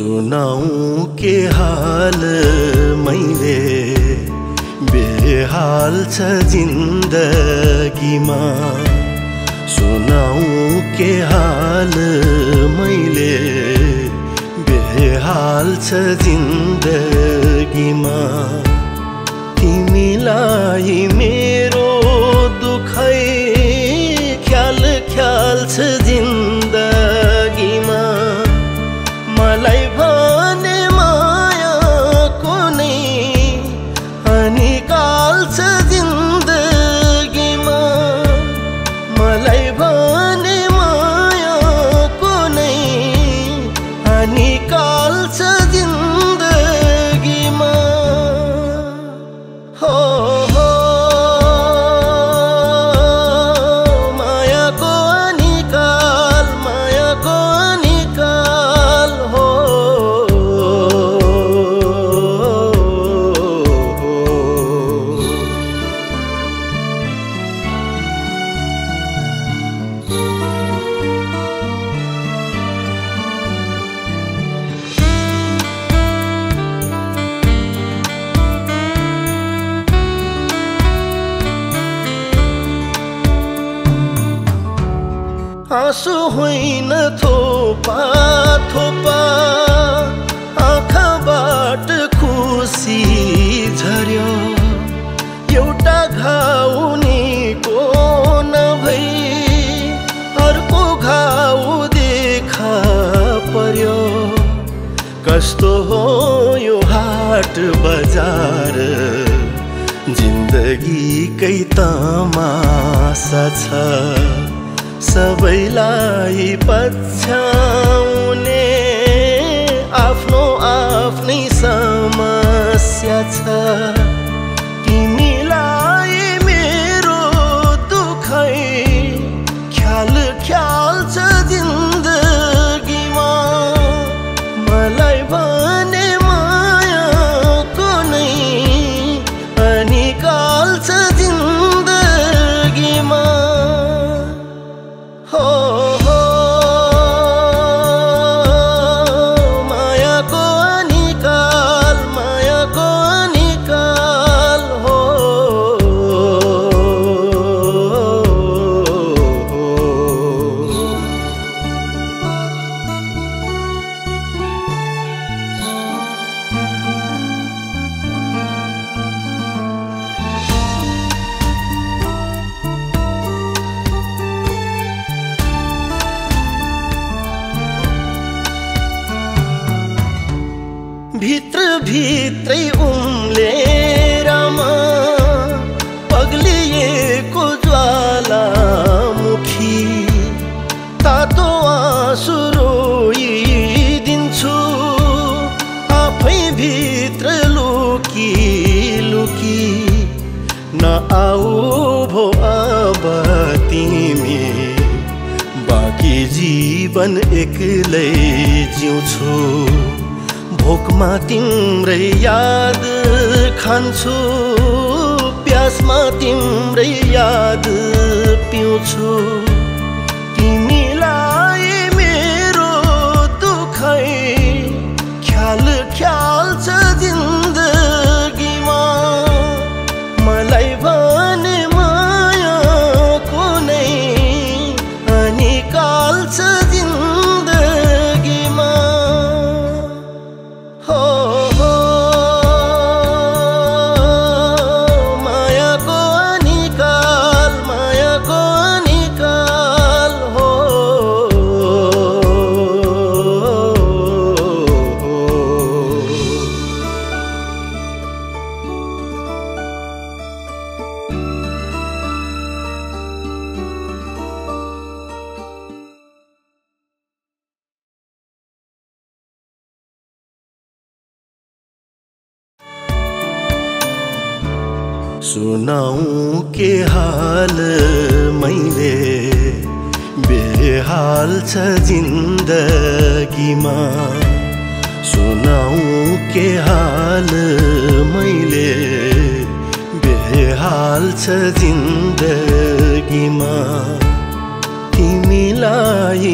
सुनाऊ के हाल मैले बेहाल छ जिन्दगीमा सुनाऊ के हाल मैले बेहाल छ जिन्दगीमा आँसु होइन थोपा थोपा। आँखाबाट खुसी झर्यो। एउटा घाउ निको नभई अर्को घाउ देखा पर्यो। कस्तो हो यो हाट बजार? जिन्दगीकै तमासा छ। सबैलाई पछ्याउने आफ्नो आफ्नै समस्या छ। तिमीलाई भित्र उम्लेरमा पग्लिएको ज्वालामुखी तातो आँसु रोइदिन्छु आफै भित्र लुकी लुकी। नआऊ भो अब तिमी बाँकी जीवन एक्लै जिउँछु। भोकमा तिम्रै याद खान्छु प्यासमा तिम्रै याद पिउँछु। सुनाऊ के हाल मैले बेहाल छ जिन्दगीमा सुनाऊ के हाल मैले बेहाल छ जिन्दगीमा तिमीलाई